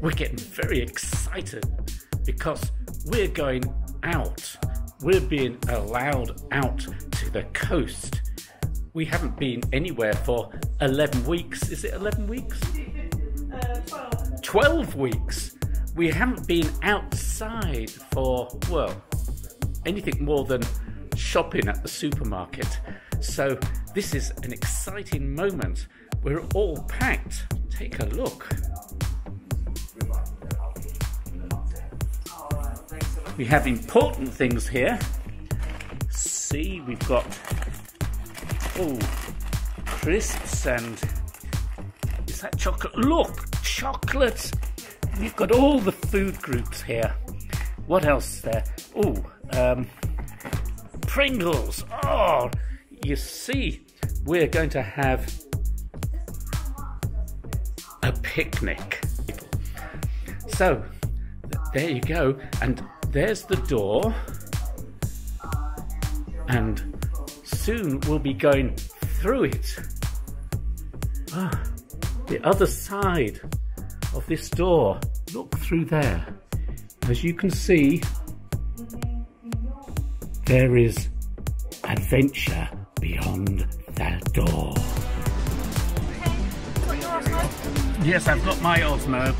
we're getting very excited because we're going out. We're being allowed out to the coast. We haven't been anywhere for 11 weeks. Is it 11 weeks? Uh, 12. 12 weeks. We haven't been outside for, well, anything more than shopping at the supermarket. So, this is an exciting moment. We're all packed. Take a look. We have important things here. See, we've got oh crisps and is that chocolate? Look, chocolate. We've got all the food groups here. What else is there? Oh, um, Pringles. Oh, you see, we're going to have a picnic. So, there you go. And there's the door. And soon we'll be going through it. Ah, the other side of this door. Look through there. As you can see, there is adventure beyond that door. Yes, I've got my Osmo,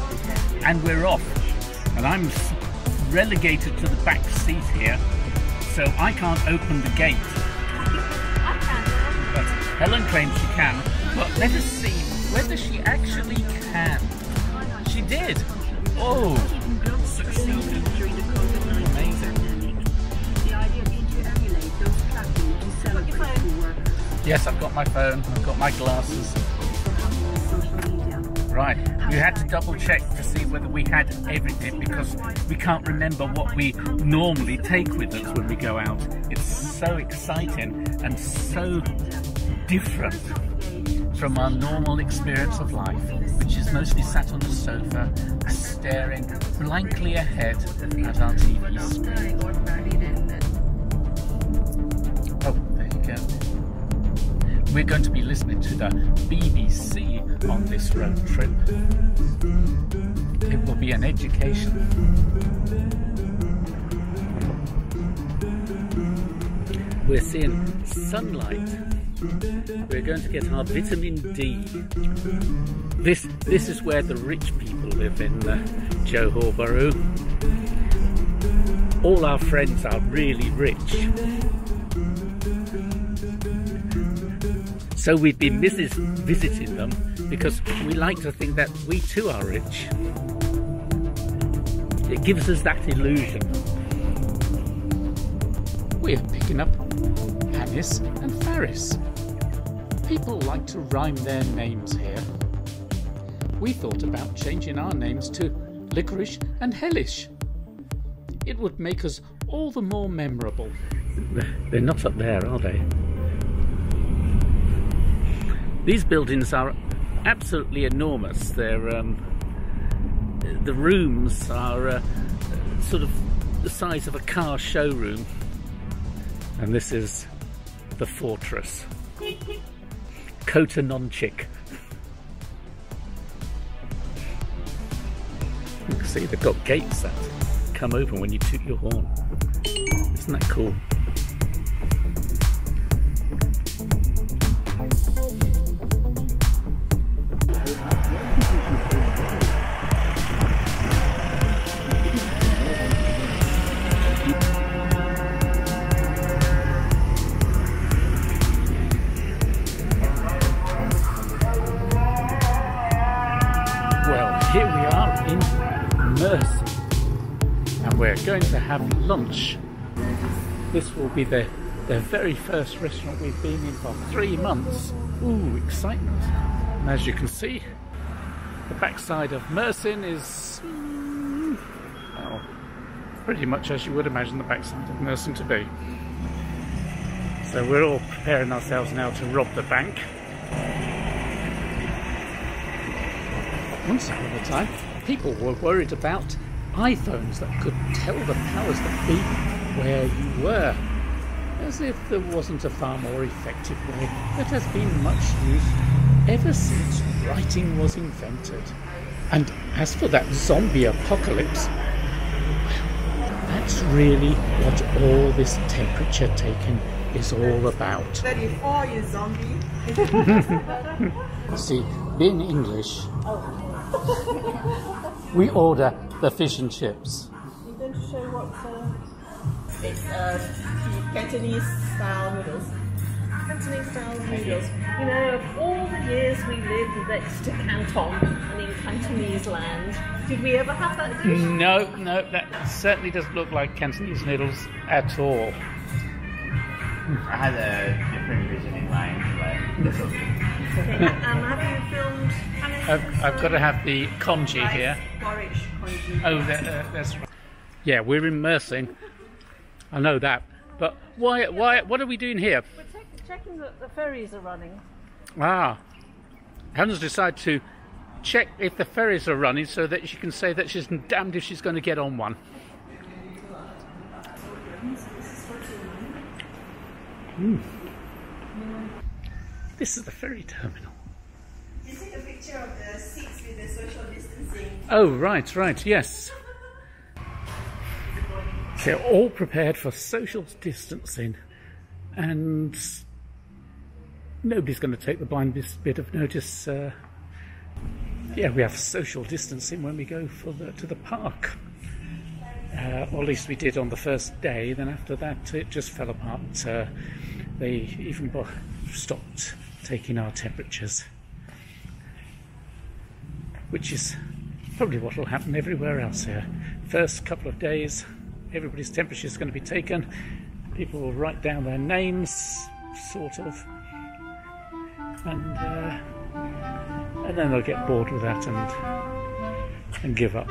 and we're off. And I'm relegated to the back seat here, so I can't open the gate. But Helen claims she can. But let us see whether she actually can. She did. Oh, succeeded. Amazing. The idea being to emulate those tracking to celebrate the work Yes, I've got my phone. I've got my glasses. on social media. Right, we had double check to see whether we had everything because we can't remember what we normally take with us when we go out. It's so exciting and so different from our normal experience of life, which is mostly sat on the sofa, and staring blankly ahead at our TV screen. Oh, there you go. We're going to be listening to the BBC on this road trip. It will be an education. We're seeing sunlight. We're going to get our vitamin D. This this is where the rich people live in uh, Johor Bahru. All our friends are really rich. So we've been visiting them because we like to think that we too are rich. It gives us that illusion. We're picking up Anis and Faris. People like to rhyme their names here. We thought about changing our names to Licorice and Hellish. It would make us all the more memorable. They're not up there, are they? These buildings are absolutely enormous. They're um, the rooms are uh, sort of the size of a car showroom, and this is the fortress, Kota Nonchik. You can see they've got gates that come open when you toot your horn. Isn't that cool? Have lunch. This will be the, the very first restaurant we've been in for three months. Ooh, excitement. And as you can see, the backside of Mersing is, well, pretty much as you would imagine the backside of Mersing to be. So we're all preparing ourselves now to rob the bank. Once upon a time, people were worried about iPhones that could tell the powers that be where you were, as if there wasn't a far more effective way that has been much used ever since writing was invented. And as for that zombie apocalypse, that's really what all this temperature taking is all about. 34 is zombie. See, being English, we order the fish and chips. I'm going to show what uh, it's uh, Cantonese style noodles. Cantonese style noodles. You know, of all the years we lived next to Canton and in Cantonese land, did we ever have that dish? No, no, that certainly doesn't look like Cantonese noodles at all. I had a different vision in mind, but this will do. Okay, um, have you filmed I've, I've got to have the congee here. Porridge congee. Oh, that, uh, that's right. Yeah, we're immersing. I know that. But why, why, what are we doing here? We're check- checking that the ferries are running. Ah, Hannah's decided to check if the ferries are running so that she can say that she's damned if she's going to get on one. Hmm. This is the ferry terminal. You take a picture of the seats with the social Oh, right, right, yes. They're all prepared for social distancing, and nobody's going to take the blindest bit of notice. Uh, yeah, we have social distancing when we go for the, to the park. Uh, or at least we did on the first day. Then after that, it just fell apart. Uh, they even stopped taking our temperatures, which is probably what will happen everywhere else here. First couple of days, everybody's temperature is going to be taken. People will write down their names, sort of, and uh, and then they'll get bored with that and and give up.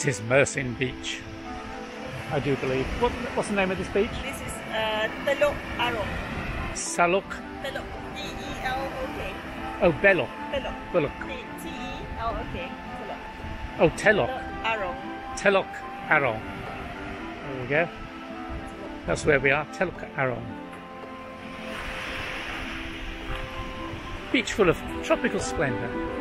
This is Mersing Beach, I do believe. What, what's the name of this beach? This is uh, Telok Arong. Salok. Telok. T-E-L-O-K. Oh, Belok. Telok. Belok. T-E-L-O-K. Telok. Oh, Telok. Telok Arong. Telok Arong. There we go. That's where we are, Telok Arong. Beach full of tropical splendour.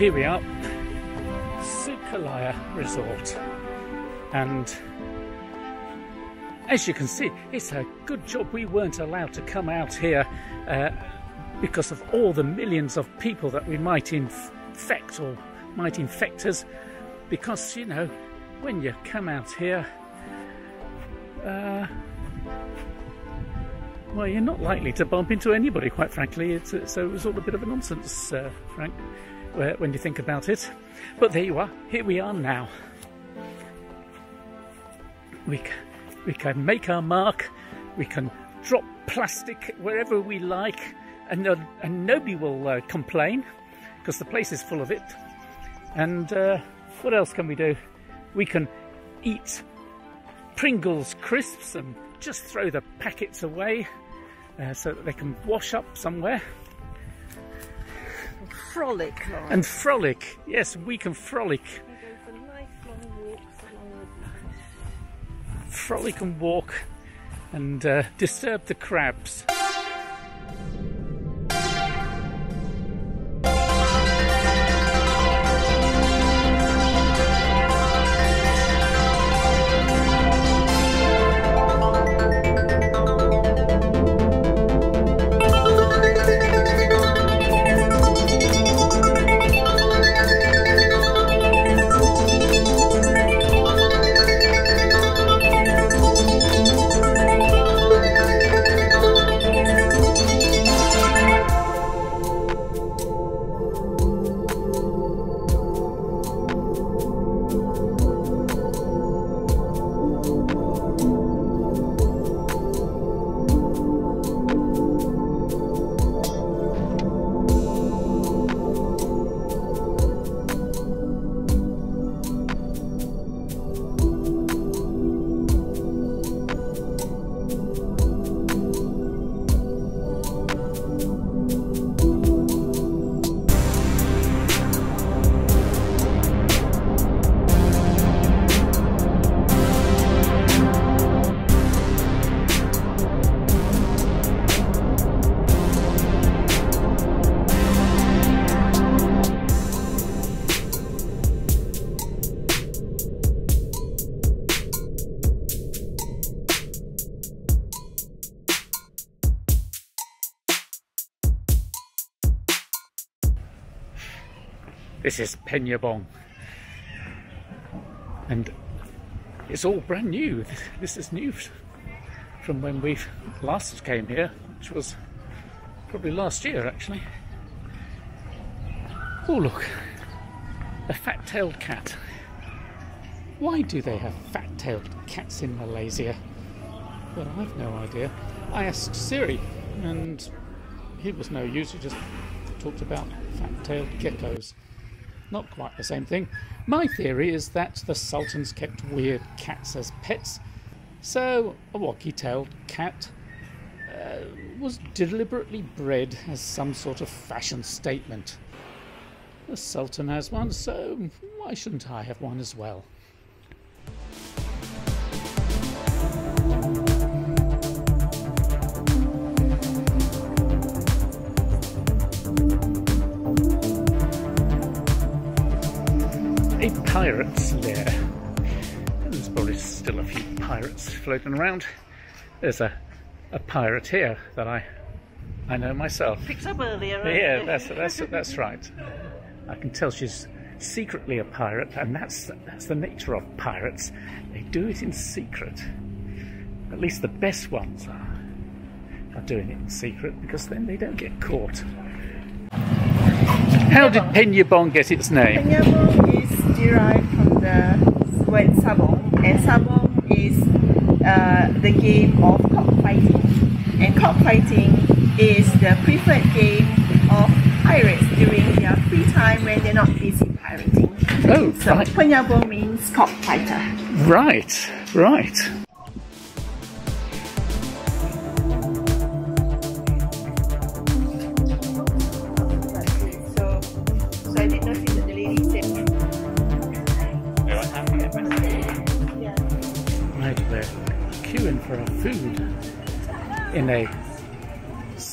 Here we are, Sukalaya Resort, and as you can see, it's a good job we weren't allowed to come out here uh, because of all the millions of people that we might infect or might infect us. Because you know, when you come out here, uh, well, you're not likely to bump into anybody, quite frankly. It's, so it was all a bit of a nonsense, uh, Frank, when you think about it. But there you are. Here we are now. We, we can make our mark. We can drop plastic wherever we like, and, no- and nobody will uh, complain because the place is full of it. And uh, what else can we do? We can eat Pringles crisps and just throw the packets away uh, so that they can wash up somewhere Frolic, and frolic. Yes, we can frolic, We go for nice frolic and walk and uh, disturb the crabs. Is Penyabong. And it's all brand new. This is new from when we last came here, which was probably last year actually. Oh look, a fat-tailed cat. Why do they have fat-tailed cats in Malaysia? Well, I've no idea. I asked Siri, and he was no use. He just talked about fat-tailed geckos. Not quite the same thing. My theory is that the sultans kept weird cats as pets, so a wacky-tailed cat uh, was deliberately bred as some sort of fashion statement. The sultan has one, so why shouldn't I have one as well? Pirate's lair. There's probably still a few pirates floating around. There's a, a pirate here that I I know myself. Picked up earlier. Yeah, that's that's that's right. I can tell she's secretly a pirate, and that's that's the nature of pirates. They do it in secret. At least the best ones are are doing it in secret because then they don't get caught. How did Penyabong get its name? Penyabong is derived from the word sabong, and sabong is uh, the game of cockfighting. And cockfighting is the preferred game of pirates during their free time when they're not busy pirating. Oh, So right, Penyabong means cockfighter. right, right.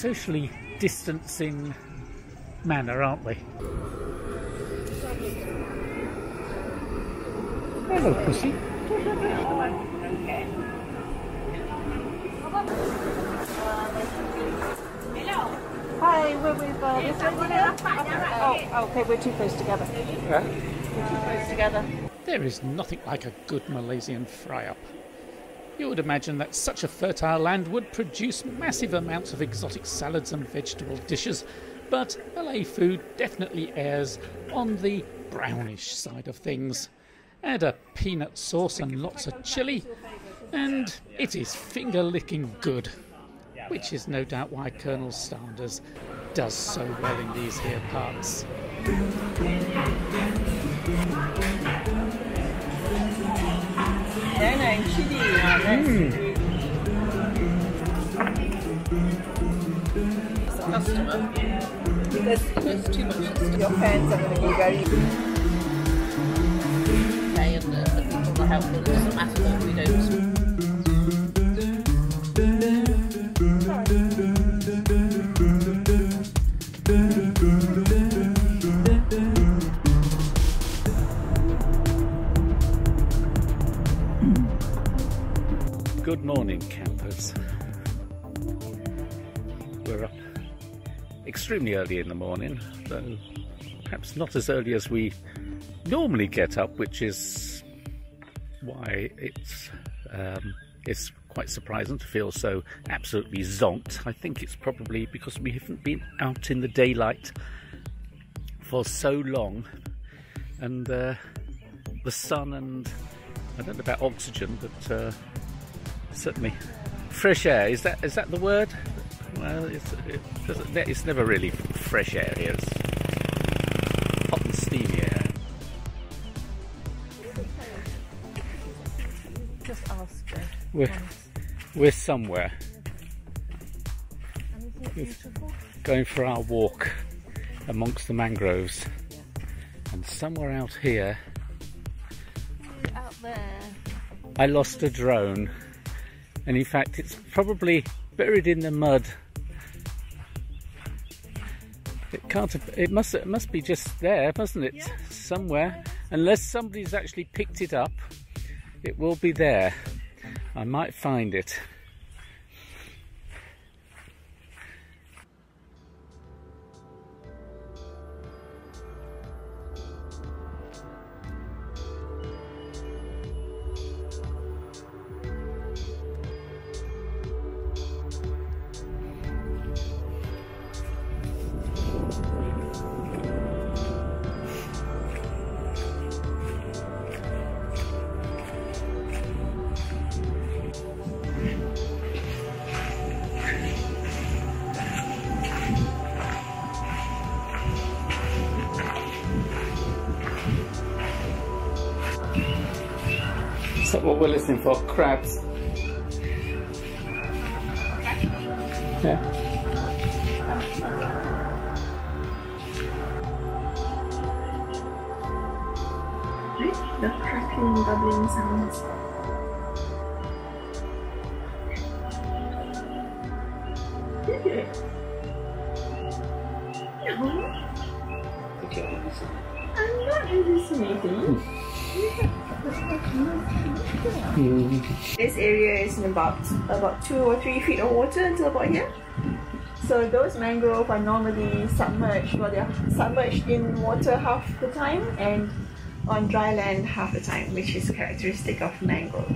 Socially distancing manner, aren't we? Hello, pussy. Hi, we're with uh, this lady now. Oh, okay, we're too close together. We're too close together. There is nothing like a good Malaysian fry up. You would imagine that such a fertile land would produce massive amounts of exotic salads and vegetable dishes, but Malay food definitely errs on the brownish side of things. Add a peanut sauce and lots of chili, and it is finger licking good. Which is no doubt why Colonel Sanders does so well in these here parts. Uh, that's Customer. There's, There's too much your fans are going to be very. stay and the, the people are helpful. It doesn't matter that we don't. Extremely early in the morning, though perhaps not as early as we normally get up, which is why it's um, it's quite surprising to feel so absolutely zonked. I think it's probably because we haven't been out in the daylight for so long, and uh, the sun and I don't know about oxygen, but uh, certainly fresh air. Is that is that the word? Well, it's it it's never really fresh air here. It's hot and steamy air. Just ask her. We're we're somewhere And isn't it beautiful? going for our walk amongst the mangroves, and somewhere out here Out there. I lost a drone, and in fact, it's probably buried in the mud. It can't. Have, it must. It must be just there, mustn't it? Somewhere, unless somebody's actually picked it up, it will be there. I might find it. What we're listening for? Crabs. Yeah. The crackling, bubbling sounds. No, Okay, I'm not hallucinating. Hmm. This area is in about about two or three feet of water until about here. So those mangrove are normally submerged, well they're submerged in water half the time and on dry land half the time, which is characteristic of mangrove.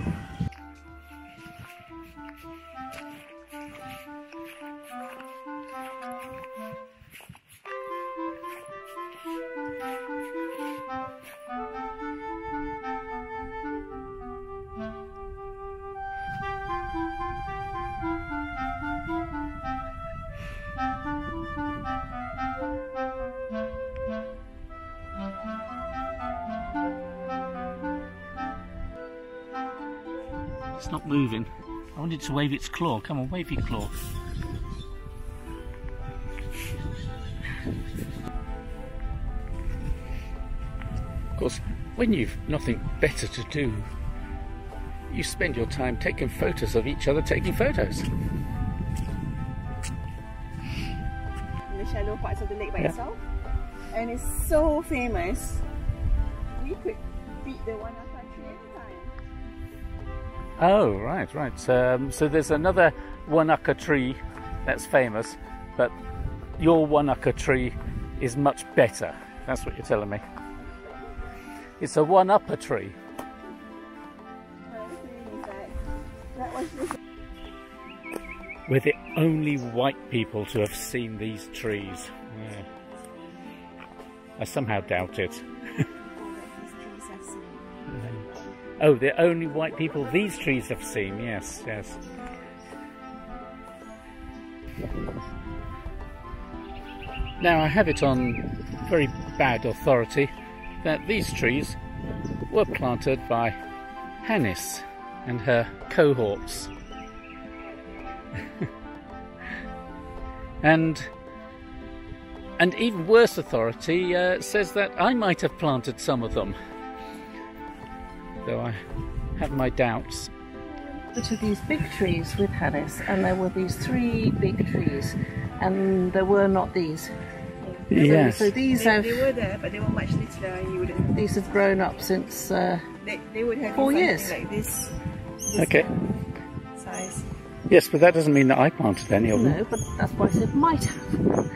It's not moving. I wanted to wave its claw. Come on, wave your claw. Of course, when you've nothing better to do, you spend your time taking photos of each other taking photos. In the shallow parts of the lake by Yeah. itself. And it's so famous. We could beat the one up tree anytime. Oh, right, right. Um, so there's another Wanaka tree that's famous, but your Wanaka tree is much better. That's what you're telling me. It's a one upper tree. We're the only white people to have seen these trees. Yeah. I somehow doubt it. Oh, the only white people these trees have seen. Yes, yes. Now, I have it on very bad authority that these trees were planted by Hannis and her cohorts. and and even worse authority uh, says that I might have planted some of them, though I have my doubts. to these big trees with Hannes, and there were these three big trees, and there were not these. Yes. So these they, have they were there, but they were much littler and you would have, these have grown up since. Uh, they, they would have Four years. like this, this Okay. size. Yes, but that doesn't mean that I planted any of them. no, but that's why I said might have.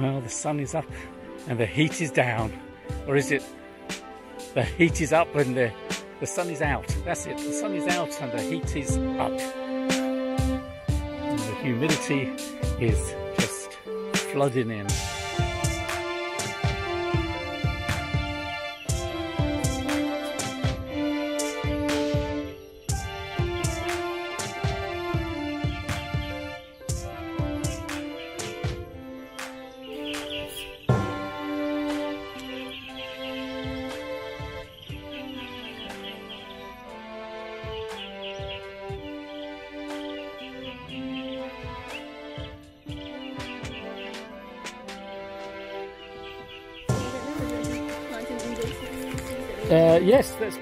Well, the sun is up and the heat is down. Or is it the heat is up and the, the sun is out? That's it. The sun is out and the heat is up. And the humidity is just flooding in.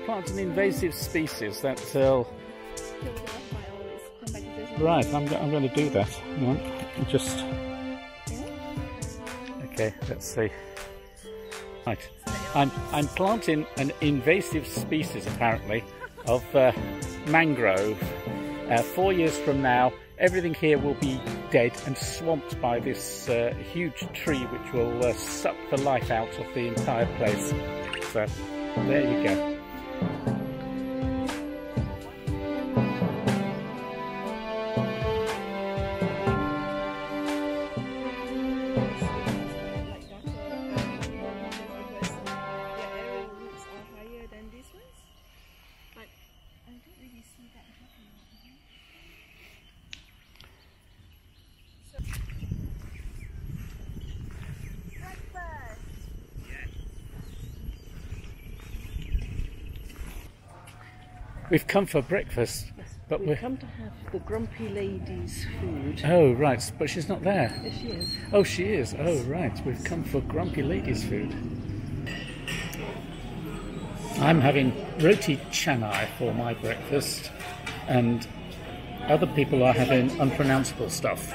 Plant an invasive species. That uh, right. I'm, I'm going to do that. Just okay. Let's see. Right. I'm, I'm planting an invasive species apparently of uh, mangrove. Uh, four years from now, everything here will be dead and swamped by this uh, huge tree which will uh, suck the life out of the entire place. So there you go. We've come for breakfast, but We've we're... come to have the grumpy lady's food. Oh, right, but she's not there. There she is. Oh, she is. Oh, right. We've come for Grumpy Lady's food. I'm having roti canai for my breakfast, and other people are having unpronounceable stuff.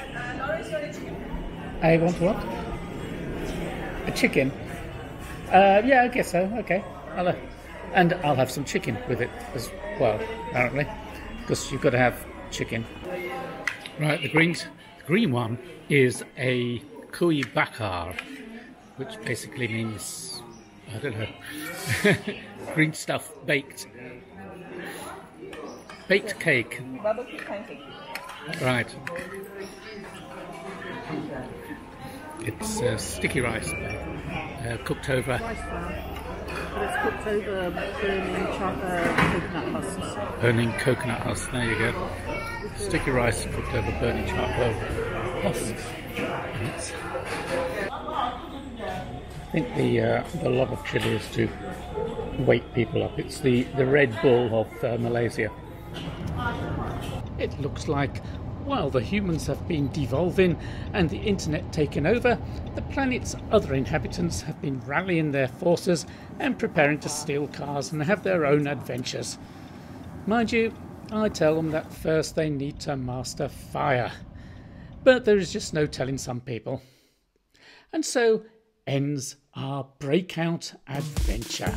I want what? A chicken. Uh, yeah, I guess so. Okay, I'll, uh, and I'll have some chicken with it as well. Apparently, because you've got to have chicken. Right, the green, the green one is a kuih bakar, which basically means I don't know, green stuff baked, baked cake. Right. It's uh, sticky rice, uh, cooked over. It's cooked over burning uh, coconut husks. burning coconut husk. There you go. Sticky rice cooked over burning charcoal husks. I think the uh, the love of chili is to wake people up. It's the, the Red Bull of uh, Malaysia. It looks like while the humans have been devolving and the internet taken over, the planet's other inhabitants have been rallying their forces and preparing to steal cars and have their own adventures. Mind you, I tell them that first they need to master fire. But there is just no telling some people. And so ends our breakout adventure.